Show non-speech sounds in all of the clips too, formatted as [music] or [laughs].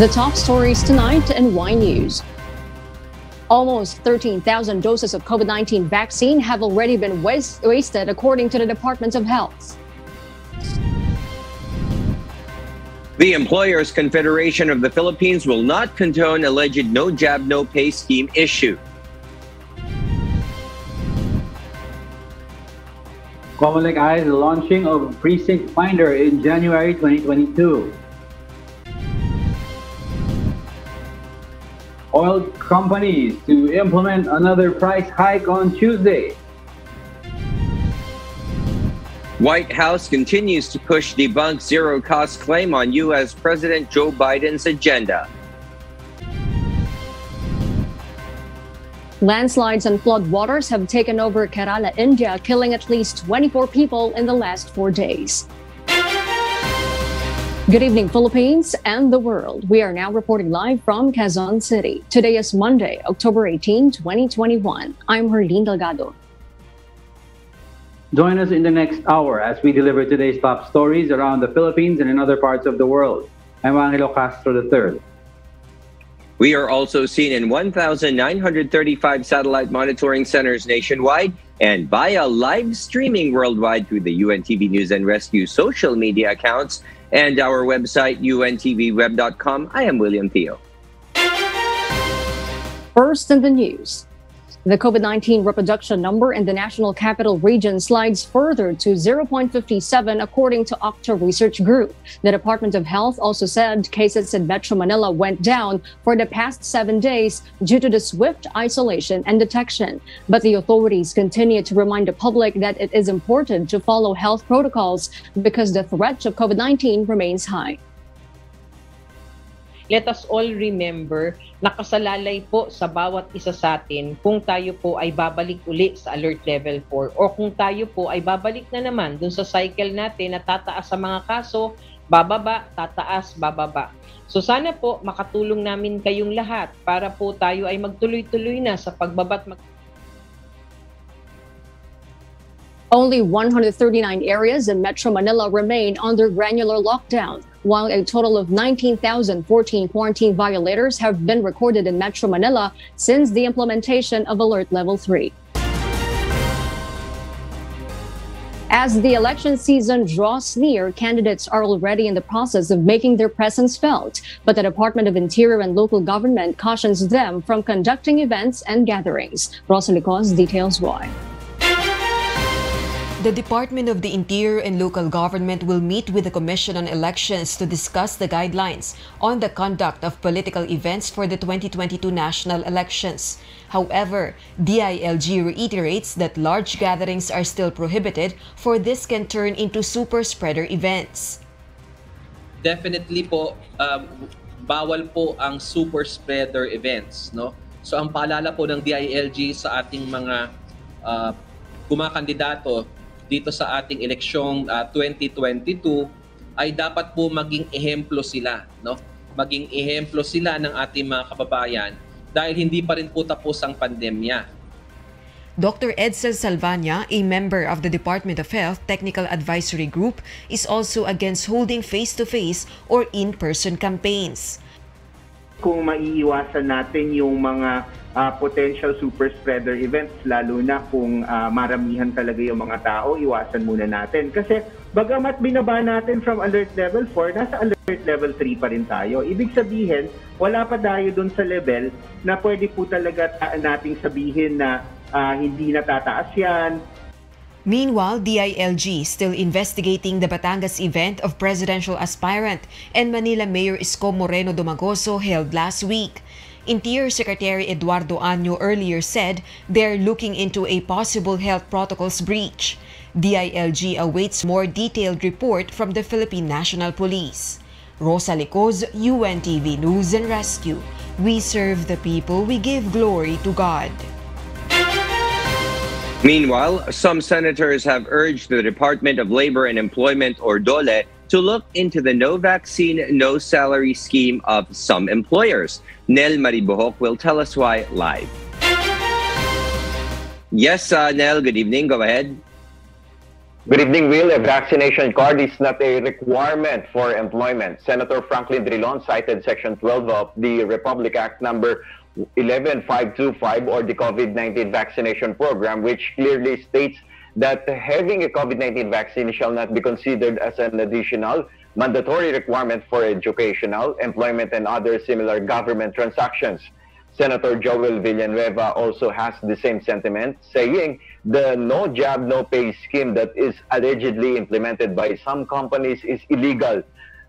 The top stories tonight in Why News. Almost 13,000 doses of COVID 19 vaccine have already been waste- wasted, according to the Department of Health. The Employers Confederation of the Philippines will not condone alleged no jab, no pay scheme issue. Comelec eyes the launching of Precinct Finder in January 2022. Oil companies to implement another price hike on Tuesday. White House continues to push debunk zero cost claim on U.S. President Joe Biden's agenda. Landslides and floodwaters have taken over Kerala, India, killing at least 24 people in the last four days. Good evening, Philippines and the world. We are now reporting live from Quezon City. Today is Monday, October 18, 2021. I'm Herlene Delgado. Join us in the next hour as we deliver today's top stories around the Philippines and in other parts of the world. I'm Angelo Castro III. We are also seen in 1,935 satellite monitoring centers nationwide and via live streaming worldwide through the UNTV News and Rescue social media accounts and our website, untvweb.com. I am William Thio. First in the news. The COVID 19 reproduction number in the National Capital Region slides further to 0.57, according to Octa Research Group. The Department of Health also said cases in Metro Manila went down for the past seven days due to the swift isolation and detection. But the authorities continue to remind the public that it is important to follow health protocols because the threat of COVID 19 remains high. Let us all remember nakasalalay po sa bawat isa sa atin kung tayo po ay babalik uli sa alert level 4 o kung tayo po ay babalik na naman dun sa cycle natin na tataas sa mga kaso, bababa, tataas, bababa. So sana po makatulong namin kayong lahat para po tayo ay magtuloy-tuloy na sa pagbabat mag Only 139 areas in Metro Manila remain under granular lockdown, while a total of 19,014 quarantine violators have been recorded in Metro Manila since the implementation of Alert Level 3. As the election season draws near, candidates are already in the process of making their presence felt, but the Department of Interior and Local Government cautions them from conducting events and gatherings. Rosalie Coz details why. The Department of the Interior and Local Government will meet with the Commission on Elections to discuss the guidelines on the conduct of political events for the 2022 national elections. However, DILG reiterates that large gatherings are still prohibited for this can turn into super spreader events. Definitely po, um, bawal po ang super spreader events. No? So ang paalala po ng DILG sa ating mga uh, kumakandidato dito sa ating eleksyong uh, 2022 ay dapat po maging ehemplo sila, no? Maging ehemplo sila ng ating mga kababayan dahil hindi pa rin po tapos ang pandemya. Dr. Edsel Salvania, a member of the Department of Health Technical Advisory Group, is also against holding face-to-face or in-person campaigns. Kung maiiwasan natin yung mga uh, potential super spreader events lalo na kung uh, maramihan talaga yung mga tao, iwasan muna natin. Kasi bagamat binaba natin from alert level 4, nasa alert level 3 pa rin tayo. Ibig sabihin, wala pa tayo dun sa level na pwede po talaga nating sabihin na uh, hindi natataas yan, Meanwhile, DILG still investigating the Batangas event of presidential aspirant and Manila Mayor Isko Moreno Domagoso held last week. Interior Secretary Eduardo Año earlier said they're looking into a possible health protocols breach. DILG awaits more detailed report from the Philippine National Police. Rosalie Coz, UNTV News and Rescue. We serve the people, we give glory to God. Meanwhile, some senators have urged the Department of Labor and Employment, or DOLE, to look into the no vaccine, no salary scheme of some employers. Nel Maribojoc will tell us why live. Yes, uh, good evening. Go ahead. Good evening, Will. A vaccination card is not a requirement for employment. Senator Franklin Drilon cited Section 12 of the Republic Act number 11525 or the COVID-19 vaccination program, which clearly states that having a COVID-19 vaccine shall not be considered as an additional mandatory requirement for educational, employment, and other similar government transactions. Senator Joel Villanueva also has the same sentiment, saying the no jab, no pay scheme that is allegedly implemented by some companies is illegal.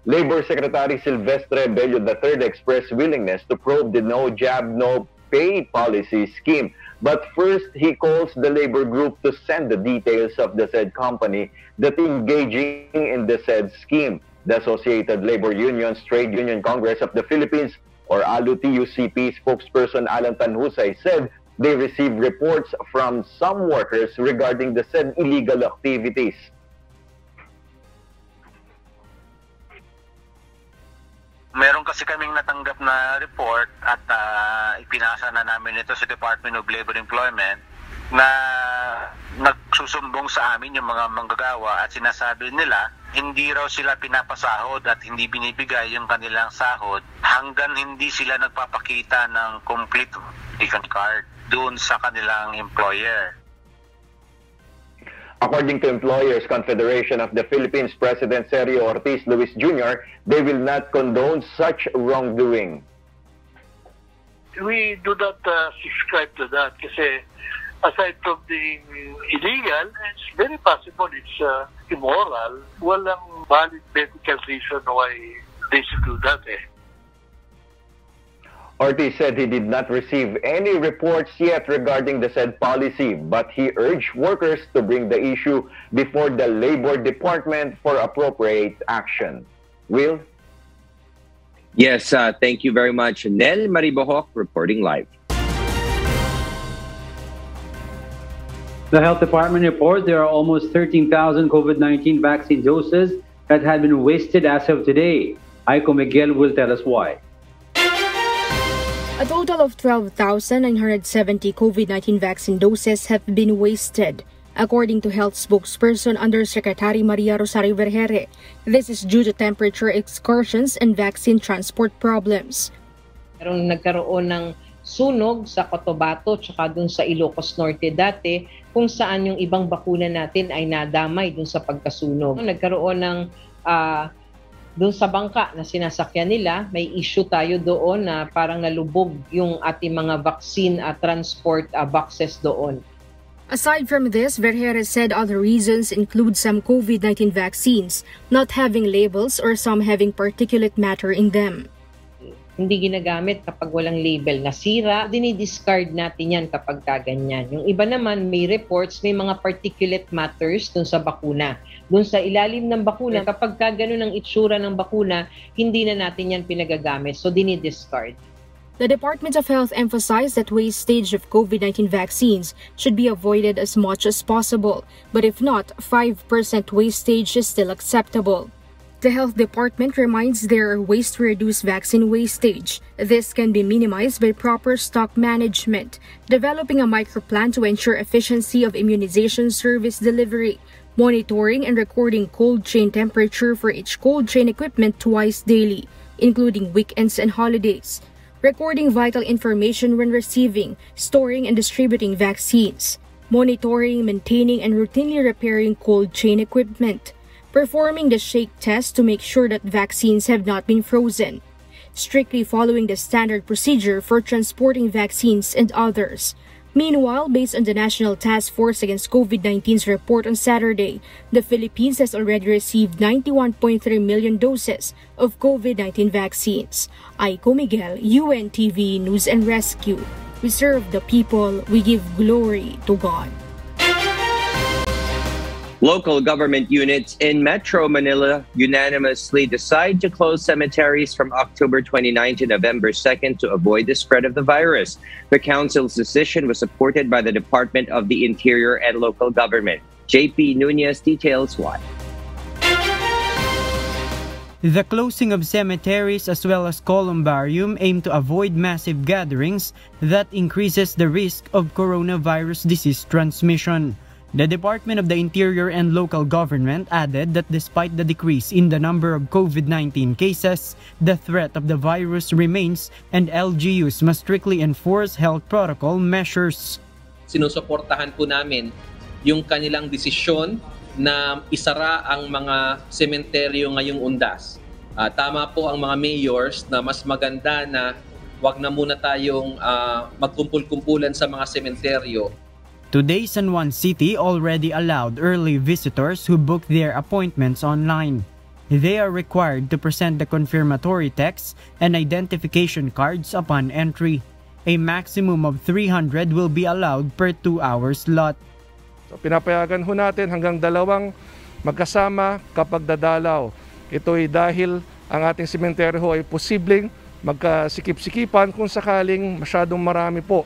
Labor Secretary Silvestre Bello III expressed willingness to probe the no jab, no pay policy scheme. But first, he calls the labor group to send the details of the said company that engaging in the said scheme. The Associated Labor Unions Trade Union Congress of the Philippines or ALU-TUCP spokesperson Alan Tanhusay said they received reports from some workers regarding the said illegal activities. Meron kasi kaming natanggap na report at uh, ipinasa na namin ito sa Department of Labor Employment na nagsusumbong sa amin yung mga manggagawa at sinasabi nila hindi raw sila pinapasahod at hindi binibigay yung kanilang sahod hanggang hindi sila nagpapakita ng complete vacant card doon sa kanilang employer. According to Employers Confederation of the Philippines President Sergio Ortiz Luis Jr., they will not condone such wrongdoing. We do not uh, subscribe to that kasi aside from being illegal, it's very possible it's uh, immoral. Walang valid medical reason why they should do that eh. Ortiz said he did not receive any reports yet regarding the said policy, but he urged workers to bring the issue before the Labor Department for appropriate action. Will? Yes, uh, thank you very much. Nel Maribojoc reporting live. The Health Department reports there are almost 13,000 COVID-19 vaccine doses that had been wasted as of today. Aiko Miguel will tell us why. A total of 12,970 COVID-19 vaccine doses have been wasted, according to health spokesperson Undersecretary Maria Rosario Vergeire. This is due to temperature excursions and vaccine transport problems. Merong nagkaroon ng sunog sa Cotabato tsaka dun sa Ilocos Norte dati kung saan yung ibang bakuna natin ay nadamay dun sa pagkasunog. Nagkaroon ng uh, doon sa bangka na sinasakyan nila, may issue tayo doon na parang nalubog yung ating mga vaccine uh, transport uh, boxes doon. Aside from this, Vergere said other reasons include some COVID-19 vaccines not having labels or some having particulate matter in them. Hindi ginagamit kapag walang label. Nasira, dinidiscard natin yan kapag kaganyan. Yung iba naman, may reports, may mga particulate matters dun sa bakuna dun sa ilalim ng bakuna, kapag ka ganun ang itsura ng bakuna, hindi na natin yan pinagagamit. So, dinidiscard. The Department of Health emphasized that wastage of COVID-19 vaccines should be avoided as much as possible, but if not, 5% wastage is still acceptable. The Health Department reminds there are ways to reduce vaccine wastage. This can be minimized by proper stock management, developing a microplan to ensure efficiency of immunization service delivery, monitoring and recording cold chain temperature for each cold chain equipment twice daily, including weekends and holidays, recording vital information when receiving, storing, and distributing vaccines, monitoring, maintaining, and routinely repairing cold chain equipment, performing the shake test to make sure that vaccines have not been frozen, strictly following the standard procedure for transporting vaccines and others, Meanwhile, based on the National Task Force Against COVID-19's report on Saturday, the Philippines has already received 91.3 million doses of COVID-19 vaccines. Aiko Miguel, UNTV News and Rescue. We serve the people, we give glory to God. Local government units in Metro Manila unanimously decide to close cemeteries from October 29 to November 2nd to avoid the spread of the virus. The council's decision was supported by the Department of the Interior and local government. JP Nunez details why. The closing of cemeteries as well as columbarium aim to avoid massive gatherings that increases the risk of coronavirus disease transmission. The Department of the Interior and Local Government added that despite the decrease in the number of COVID 19 cases, the threat of the virus remains and LGUs must strictly enforce health protocol measures. Sinusuportahan po namin yung kanilang desisyon na isara ang mga sementeryo ngayong undas. Uh, tama po ang mga mayors na mas maganda na wag na muna tayong uh, magkumpul-kumpulan sa mga sementeryo Today, San Juan City already allowed early visitors who book their appointments online. They are required to present the confirmatory text and identification cards upon entry. A maximum of 300 will be allowed per 2-hour slot. So, pinapayagan ho natin hanggang dalawang magkasama kapag dadalaw. Ito ay dahil ang ating simenteryo ay posibleng magkasikip-sikipan kung sakaling masyadong marami po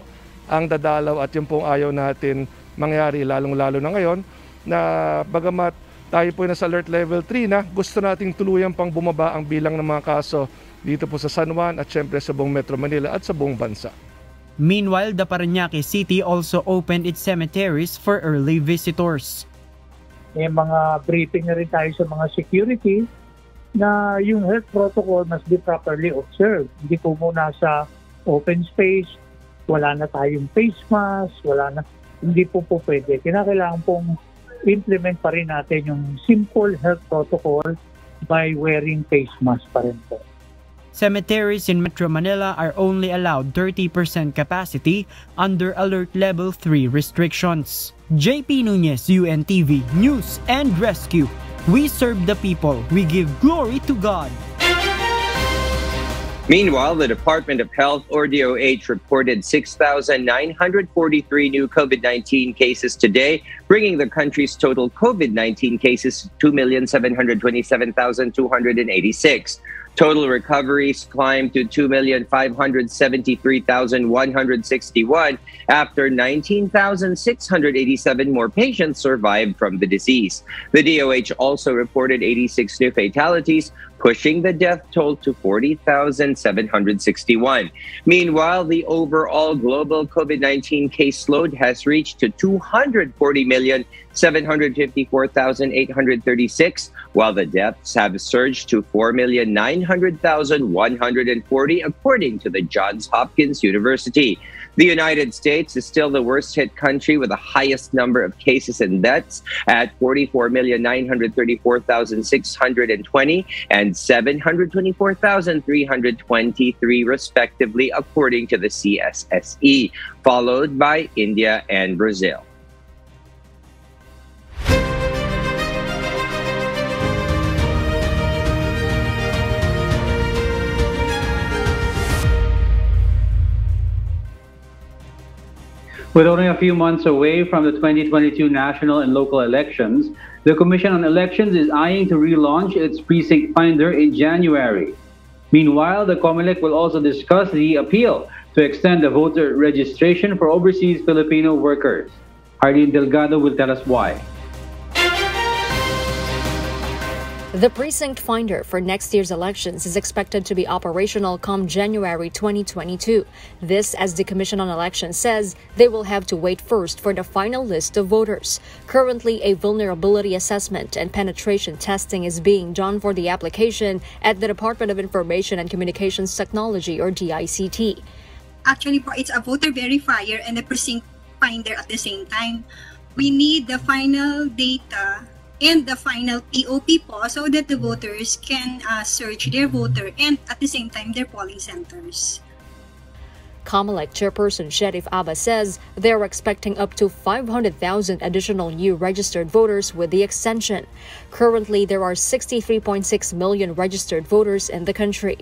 ang dadalaw at yung pong ayaw natin mangyari lalong-lalo na ngayon na bagamat tayo po nasa alert level 3 na gusto nating tuluyan pang bumaba ang bilang ng mga kaso dito po sa San Juan at syempre sa buong Metro Manila at sa buong bansa. Meanwhile, the Parañaque City also opened its cemeteries for early visitors. May mga briefing na rin tayo sa mga security na yung health protocol must be properly observed. Hindi po muna sa open space, wala na tayong face mask, wala na, hindi po po pwede. Kinakailangan pong implement pa rin natin yung simple health protocol by wearing face mask pa rin po. Cemeteries in Metro Manila are only allowed 30% capacity under Alert Level 3 restrictions. JP Nunez, UNTV, News and Rescue. We serve the people. We give glory to God. Meanwhile, the Department of Health, or DOH, reported 6,943 new COVID 19 cases today, bringing the country's total COVID 19 cases to 2,727,286. Total recoveries climbed to 2,573,161 after 19,687 more patients survived from the disease. The DOH also reported 86 new fatalities, pushing the death toll to 40,761. Meanwhile, the overall global COVID 19 caseload has reached to 240 million. 754,836, while the deaths have surged to 4,900,140, according to the Johns Hopkins University. The United States is still the worst hit country with the highest number of cases and deaths at 44,934,620 and 724,323, respectively, according to the CSSE, followed by India and Brazil. With only a few months away from the 2022 national and local elections, the Commission on Elections is eyeing to relaunch its precinct finder in January. Meanwhile, the COMELEC will also discuss the appeal to extend the voter registration for overseas Filipino workers. Arlene Delgado will tell us why. The precinct finder for next year's elections is expected to be operational come January 2022. This, as the Commission on Elections says, they will have to wait first for the final list of voters. Currently, a vulnerability assessment and penetration testing is being done for the application at the Department of Information and Communications Technology or DICT. Actually, it's a voter verifier and a precinct finder at the same time. We need the final data and the final POP po so that the voters can uh, search their voter and at the same time their polling centers. Comelec chairperson Sheriff Abas says they're expecting up to 500,000 additional new registered voters with the extension. Currently, there are 63.6 million registered voters in the country.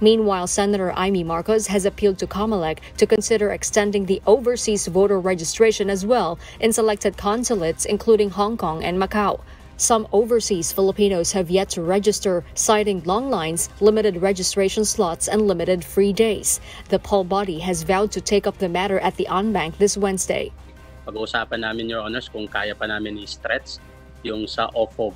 Meanwhile, Senator Imee Marcos has appealed to Comelec to consider extending the overseas voter registration as well in selected consulates, including Hong Kong and Macau. Some overseas Filipinos have yet to register, citing long lines, limited registration slots, and limited free days. The poll body has vowed to take up the matter at the OnBank this Wednesday. Pag-uusapan namin, Your Honors, kung kaya pa namin i-stretch yung sa OFOG.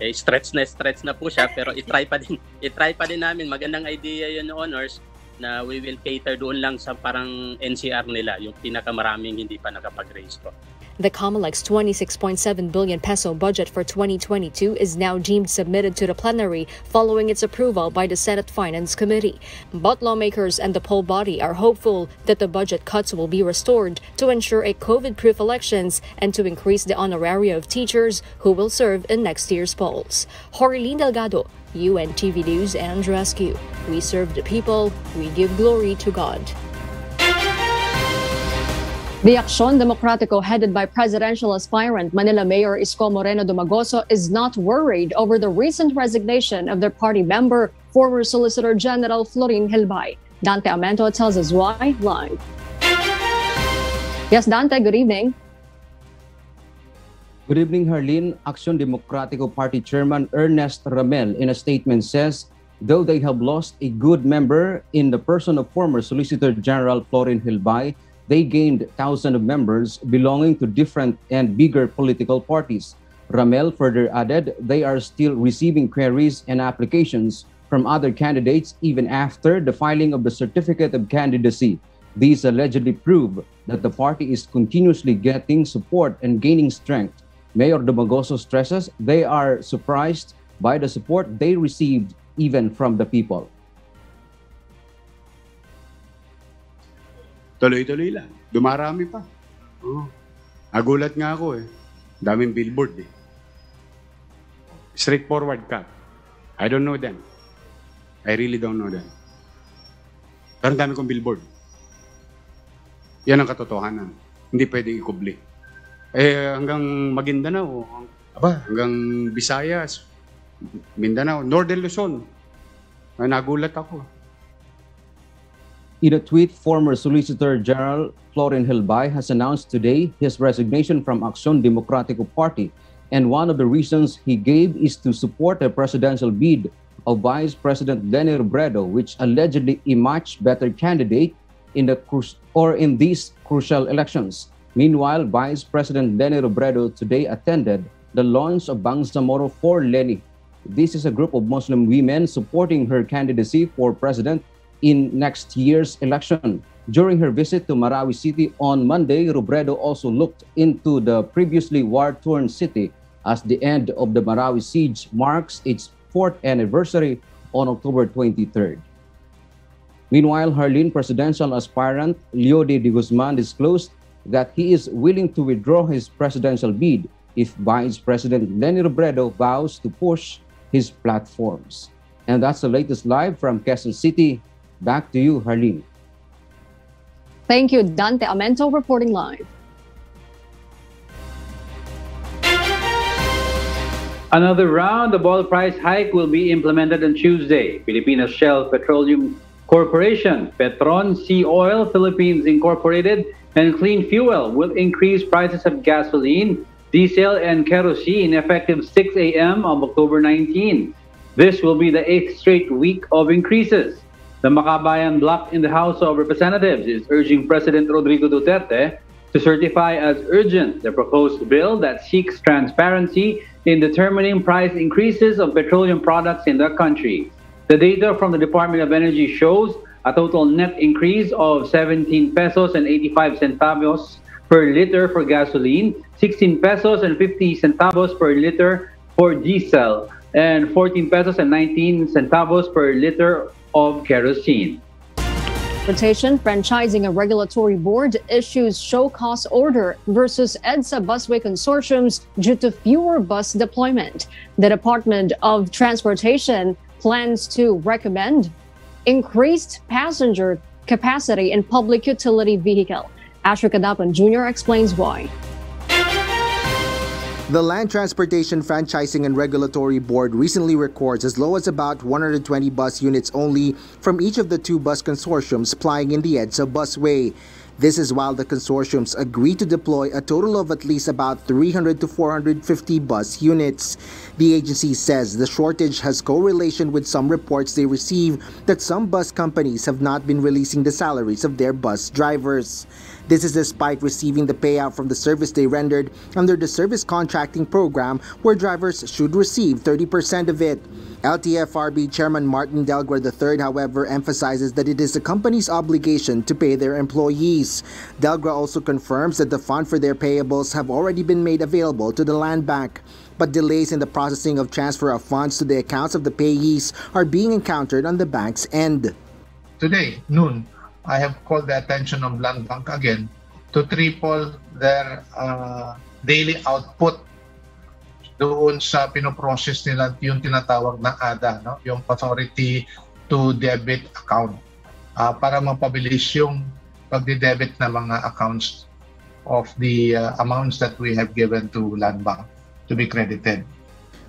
Eh, stretch na stretch na po siya, pero i-try pa din, [laughs] i-try pa din namin. Magandang idea Your Honors, na we will cater doon lang sa parang NCR nila, yung pinakamaraming hindi pa nakapag-register. The COMELEC's 26.7 billion peso budget for 2022 is now deemed submitted to the plenary following its approval by the Senate Finance Committee. But lawmakers and the poll body are hopeful that the budget cuts will be restored to ensure a COVID-proof elections and to increase the honoraria of teachers who will serve in next year's polls. Jorlene Delgado, UNTV News and Rescue. We serve the people, we give glory to God. The Aksyon Demokratiko headed by presidential aspirant Manila Mayor Isko Moreno Domagoso is not worried over the recent resignation of their party member, former Solicitor General Florin Hilbay. Dante Amento tells us why live. Yes, Dante, good evening. Good evening, Harleen. Aksyon Demokratiko Party Chairman Ernest Ramel, in a statement, says though they have lost a good member in the person of former Solicitor General Florin Hilbay, they gained thousands of members belonging to different and bigger political parties. Ramel further added they are still receiving queries and applications from other candidates even after the filing of the certificate of candidacy. These allegedly prove that the party is continuously getting support and gaining strength. Mayor Domagoso stresses they are surprised by the support they received even from the people. Tuloy-tuloy lang. Dumarami pa. Oh. Nagulat nga ako eh. Daming billboard eh. Straightforward ka. I don't know them. I really don't know them. Pero dami kong billboard. Yan ang katotohanan. Hindi pwedeng ikubli. Eh, hanggang Maguindanao, aba, hanggang Visayas, Mindanao, Northern Luzon. Nagulat ako. In a tweet, former Solicitor General Florin Hilbay has announced today his resignation from Aksyon Demokratiko Party. And one of the reasons he gave is to support a presidential bid of Vice President Leni Robredo, which allegedly a much better candidate in the or in these crucial elections. Meanwhile, Vice President Leni Robredo today attended the launch of Bangsamoro for Leni. This is a group of Muslim women supporting her candidacy for president in next year's election. During her visit to Marawi City on Monday, Robredo also looked into the previously war-torn city as the end of the Marawi siege marks its fourth anniversary on October 23rd. Meanwhile, Harleen presidential aspirant Leody de Guzman disclosed that he is willing to withdraw his presidential bid if Vice President Leni Robredo vows to push his platforms. And that's the latest live from Quezon City. Back to you, Harleen. Thank you, Dante Amento, reporting live. Another round of oil price hike will be implemented on Tuesday. Filipino Shell Petroleum Corporation, Petron Sea Oil Philippines Incorporated, and Clean Fuel will increase prices of gasoline, diesel, and kerosene effective 6 a.m. of October 19. This will be the eighth straight week of increases. The Makabayan bloc in the House of Representatives is urging President Rodrigo Duterte to certify as urgent the proposed bill that seeks transparency in determining price increases of petroleum products in the country. The data from the Department of Energy shows a total net increase of 17 pesos and 85 centavos per liter for gasoline, 16 pesos and 50 centavos per liter for diesel, and 14 pesos and 19 centavos per liter of kerosene. Transportation Franchising and Regulatory Board issues show cause order versus EDSA busway consortiums due to fewer bus deployment. The Department of Transportation plans to recommend increased passenger capacity in public utility vehicle. Asher Cadapan Jr. explains why. The Land Transportation Franchising and Regulatory Board recently records as low as about 120 bus units only from each of the two bus consortiums plying in the EDSA busway. This is while the consortiums agree to deploy a total of at least about 300 to 450 bus units. The agency says the shortage has correlation with some reports they receive that some bus companies have not been releasing the salaries of their bus drivers. This is despite receiving the payout from the service they rendered under the service contracting program where drivers should receive 30% of it. LTFRB Chairman Martin Delgra III, however, emphasizes that it is the company's obligation to pay their employees. Delgra also confirms that the fund for their payables have already been made available to the land bank. But delays in the processing of transfer of funds to the accounts of the payees are being encountered on the bank's end. Today, noon, I have called the attention of Land Bank again to triple their uh, daily output doon sa pinoprocess nila yung tinatawag na ADA, no? yung authority to debit account uh, para mapabilis yung pagdi-debit ng mga accounts of the uh, amounts that we have given to Land Bank to be credited.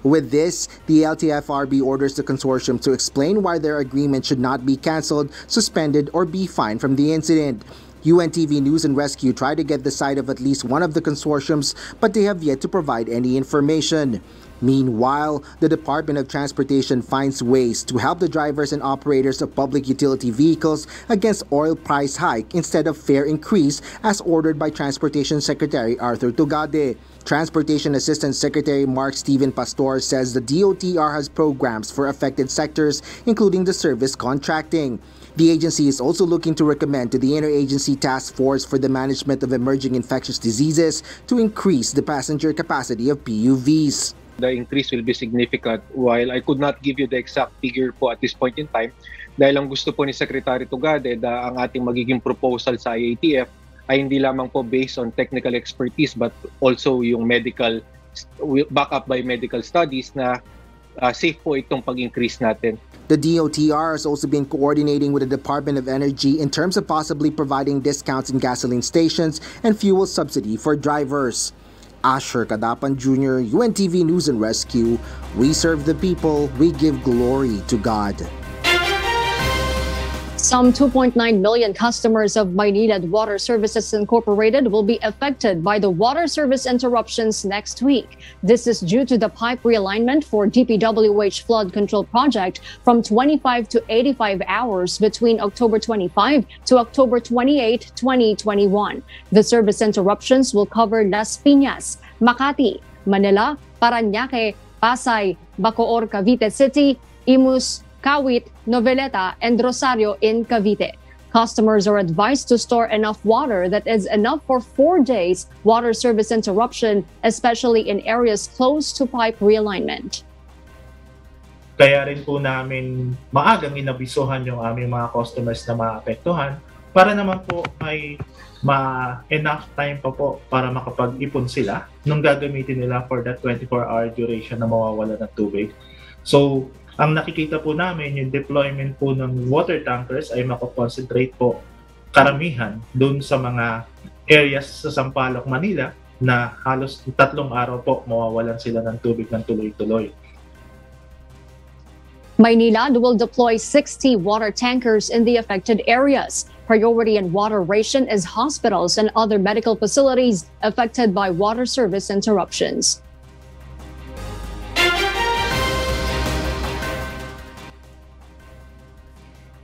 With this, the LTFRB orders the consortium to explain why their agreement should not be cancelled, suspended, or be fined from the incident. UNTV News and Rescue tried to get the side of at least one of the consortiums, but they have yet to provide any information. Meanwhile, the Department of Transportation finds ways to help the drivers and operators of public utility vehicles against oil price hike instead of fare increase as ordered by Transportation Secretary Arthur Tugade. Transportation Assistant Secretary Mark Stephen Pastor says the DOTR has programs for affected sectors, including the service contracting. The agency is also looking to recommend to the Interagency Task Force for the Management of Emerging Infectious Diseases to increase the passenger capacity of PUVs. The increase will be significant. While I could not give you the exact figure po at this point in time, dahil ang gusto po ni Secretary Tugade na ang ating magiging proposal sa IATF ay hindi lamang po based on technical expertise but also yung medical backup by medical studies na uh, safe po itong pag-increase natin. The DOTR has also been coordinating with the Department of Energy in terms of possibly providing discounts in gasoline stations and fuel subsidy for drivers. Asher Kadapan Jr., UNTV News and Rescue. We serve the people, we give glory to God. Some 2.9 million customers of Maynilad Water Services Incorporated will be affected by the water service interruptions next week. This is due to the pipe realignment for DPWH flood control project from 25 to 85 hours between October 25 to October 28, 2021. The service interruptions will cover Las Piñas, Makati, Manila, Paranaque, Pasay, Bacoor, Cavite City, Imus, Kawit, Noveleta, and Rosario in Cavite. Customers are advised to store enough water that is enough for four days water service interruption, especially in areas close to pipe realignment. Kaya rin po namin maagang inabisuhan yung aming mga customers na maapektuhan para naman po may ma enough time pa po para makapag-ipon sila nung gagamitin nila for that 24-hour duration na mawawala ng tubig. So, ang nakikita po namin, yung deployment po ng water tankers ay makakonsentrate po karamihan doon sa mga areas sa Sampaloc, Manila na halos tatlong araw po mawawalan sila ng tubig ng tuloy-tuloy. Maynilad will deploy 60 water tankers in the affected areas. Priority in water ration is hospitals and other medical facilities affected by water service interruptions.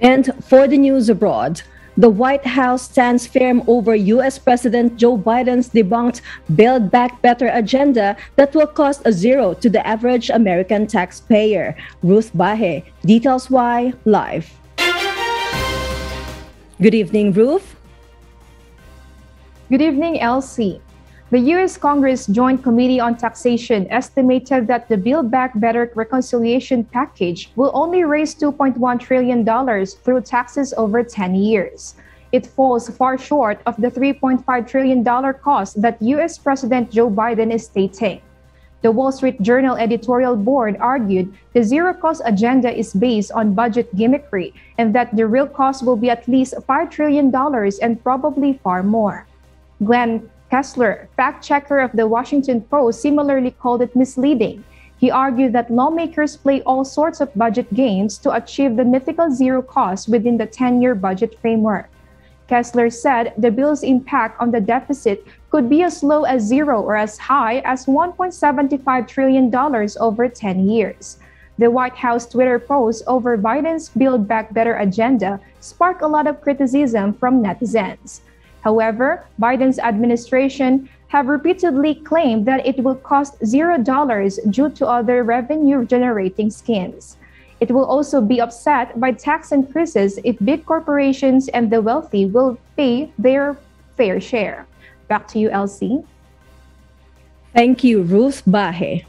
And for the news abroad, the White House stands firm over U.S. President Joe Biden's debunked Build Back Better agenda that will cost a zero to the average American taxpayer. Ruth Bahe details why live. Good evening, Ruth. Good evening, Elsie. The U.S. Congress Joint Committee on Taxation estimated that the Build Back Better reconciliation package will only raise $2.1 trillion through taxes over 10 years. It falls far short of the $3.5 trillion cost that U.S. President Joe Biden is stating. The Wall Street Journal editorial board argued the zero cost agenda is based on budget gimmickry and that the real cost will be at least $5 trillion and probably far more. Glenn Kessler, fact checker of the Washington Post, similarly called it misleading. He argued that lawmakers play all sorts of budget games to achieve the mythical zero cost within the 10 year budget framework. Kessler said the bill's impact on the deficit could be as low as zero or as high as $1.75 trillion over 10 years. The White House Twitter post over Biden's Build Back Better agenda sparked a lot of criticism from netizens. However, Biden's administration have repeatedly claimed that it will cost $0 due to other revenue generating schemes. It will also be offset by tax increases if big corporations and the wealthy will pay their fair share. Back to you, Elsie. Thank you, Ruth Bahe.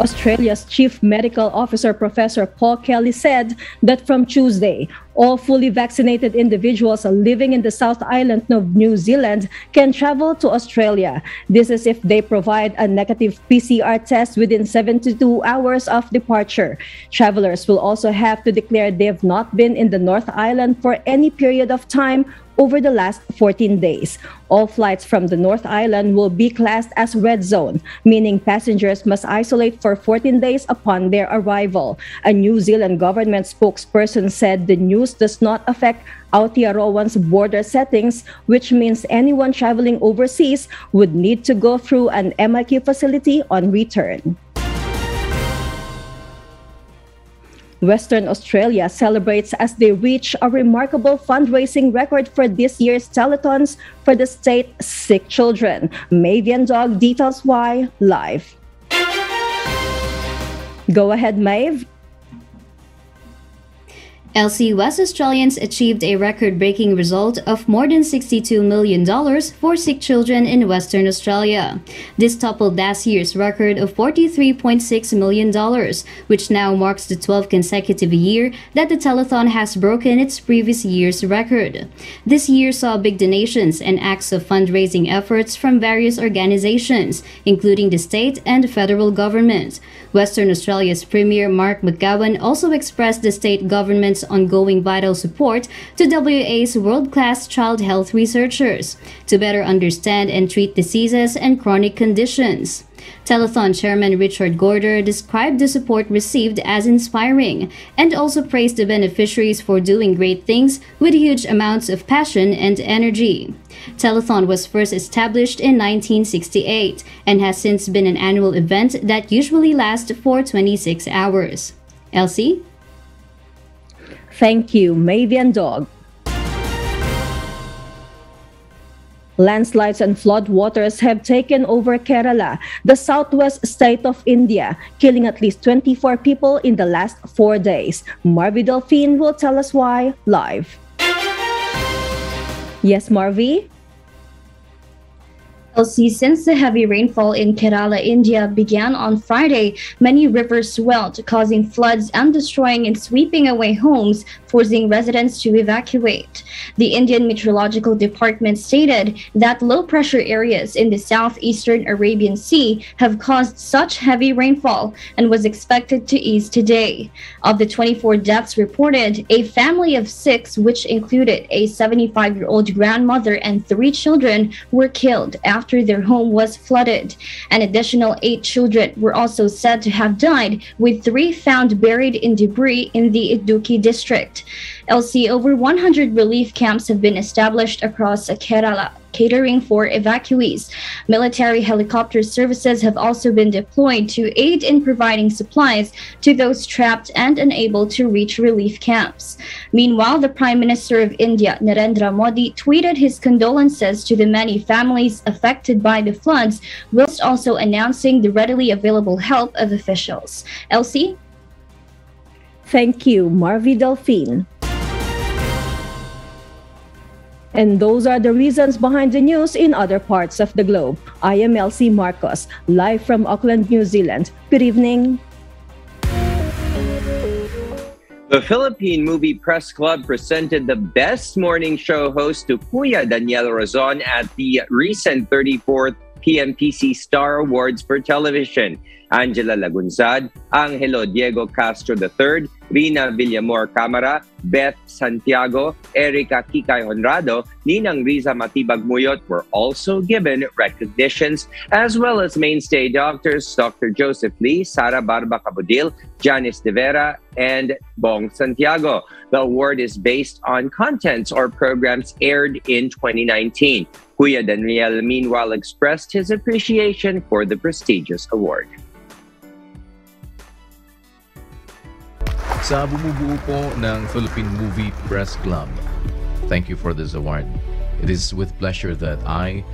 Australia's Chief Medical Officer Professor Paul Kelly said that from Tuesday, all fully vaccinated individuals living in the South Island of New Zealand can travel to Australia. This is if they provide a negative PCR test within 72 hours of departure. Travelers will also have to declare they have not been in the North Island for any period of time over the last 14 days. All flights from the North Island will be classed as red zone, meaning passengers must isolate for 14 days upon their arrival. A New Zealand government spokesperson said the news does not affect Aotearoa's border settings, which means anyone traveling overseas would need to go through an MIQ facility on return. Western Australia celebrates as they reach a remarkable fundraising record for this year's telethons for the state sick children. Mavian Dog details why live. Go ahead, Maeve. Elsie West Australians achieved a record breaking result of more than $62 million for sick children in Western Australia. This toppled last year's record of $43.6 million, which now marks the 12th consecutive year that the telethon has broken its previous year's record. This year saw big donations and acts of fundraising efforts from various organizations, including the state and federal government. Western Australia's Premier Mark McGowan also expressed the state government's ongoing vital support to WA's world class child health researchers to better understand and treat diseases and chronic conditions. Telethon Chairman Richard Goyder described the support received as inspiring and also praised the beneficiaries for doing great things with huge amounts of passion and energy. Telethon was first established in 1968 and has since been an annual event that usually lasts for 26 hours. Elsie? Thank you, Mavian Dog. Landslides and floodwaters have taken over Kerala, the southwest state of India, killing at least 24 people in the last four days. Marvi Delphine will tell us why live. Yes, Marvi? Since the heavy rainfall in Kerala, India began on Friday, many rivers swelled, causing floods and destroying and sweeping away homes, forcing residents to evacuate. The Indian Meteorological Department stated that low pressure areas in the southeastern Arabian Sea have caused such heavy rainfall and was expected to ease today. Of the 24 deaths reported, a family of six, which included a 75 year old grandmother and three children, were killed after after their home was flooded. An additional eight children were also said to have died, with three found buried in debris in the Idukki district. Elsie, over 100 relief camps have been established across Kerala catering for evacuees. Military helicopter services have also been deployed to aid in providing supplies to those trapped and unable to reach relief camps. Meanwhile, the Prime Minister of India, Narendra Modi, tweeted his condolences to the many families affected by the floods, whilst also announcing the readily available help of officials. Elsie? Thank you, Marvi Delphine. And those are the reasons behind the news in other parts of the globe. I am Elsie Marcos, live from Auckland, New Zealand. Good evening. The Philippine Movie Press Club presented the Best Morning Show host to Kuya Daniel Razon at the recent 34th PMPC Star Awards for Television. Angela Lagunzad, Angelo Diego Castro III, Rina Villamor Camara, Beth Santiago, Erica Kikay Honrado, Ninang Riza Matibag Muyot were also given recognitions, as well as mainstay doctors Dr. Joseph Lee, Sara Barba Cabudil, Janice De Vera, and Bong Santiago. The award is based on contents or programs aired in 2019. Kuya Daniel meanwhile expressed his appreciation for the prestigious award. Sa bumubuo po ng Philippine Movie Press Club. thank you for this award. It is with pleasure that I,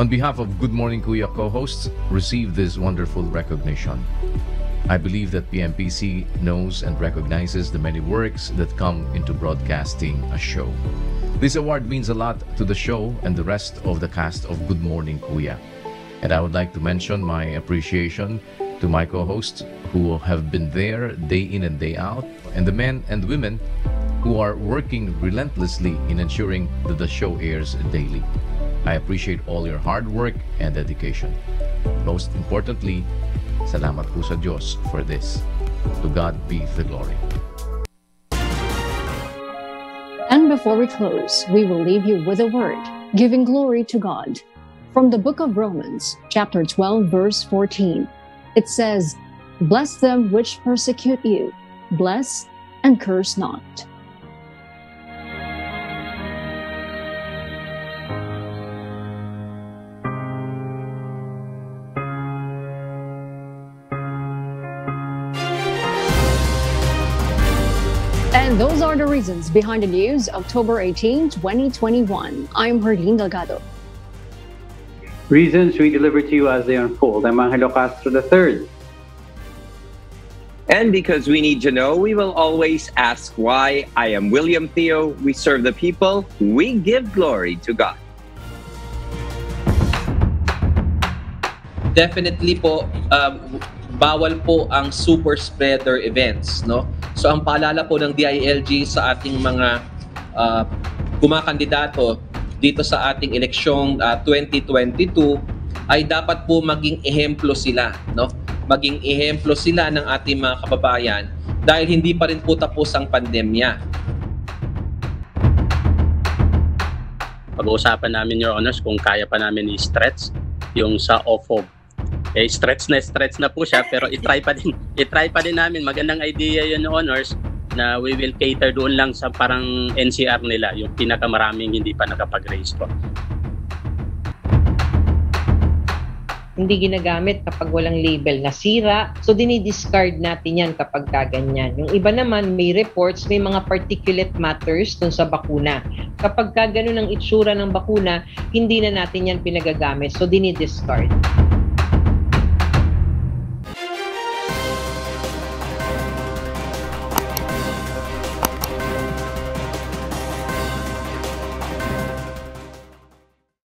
on behalf of Good Morning Kuya co-hosts, receive this wonderful recognition. I believe that PMPC knows and recognizes the many works that come into broadcasting a show. This award means a lot to the show and the rest of the cast of Good Morning Kuya. And I would like to mention my appreciation to my co-hosts who have been there day in and day out, and the men and women who are working relentlessly in ensuring that the show airs daily. I appreciate all your hard work and dedication. Most importantly, salamat po sa Diyos for this. To God be the glory. And before we close, we will leave you with a word, giving glory to God. From the book of Romans, chapter 12, verse 14, it says, Bless them which persecute you, bless and curse not. And those are the reasons behind the news, October 18, 2021. I'm Herdine Delgado. Reasons we deliver to you as they unfold. I'm Angelo Castro III. And because we need to know, we will always ask why. I am William Theo. We serve the people. We give glory to God. Definitely po, um, bawal po ang super spreader events, no? So ang paalala po ng DILG sa ating mga uh, kumakandidato dito sa ating eleksyong uh, 2022 ay dapat po maging ehemplo sila, no? Maging ehemplo sila ng ating mga kababayan dahil hindi pa rin po tapos ang pandemya. Pag-uusapan namin, Your Honors, kung kaya pa namin i-stretch yung sa OFOG. Eh, stretch na stretch na po siya pero i-try pa din [laughs] i-try pa din namin magandang idea yun honors na we will cater doon lang sa parang NCR nila yung pinakamaraming hindi pa nakapag-raise po. Hindi ginagamit kapag walang label na sira. So, dinidiscard natin yan kapag kaganyan. Yung iba naman, may reports, may mga particulate matters dun sa bakuna. Kapag ka ang itsura ng bakuna, hindi na natin yan pinagagamit. So, dinidiscard.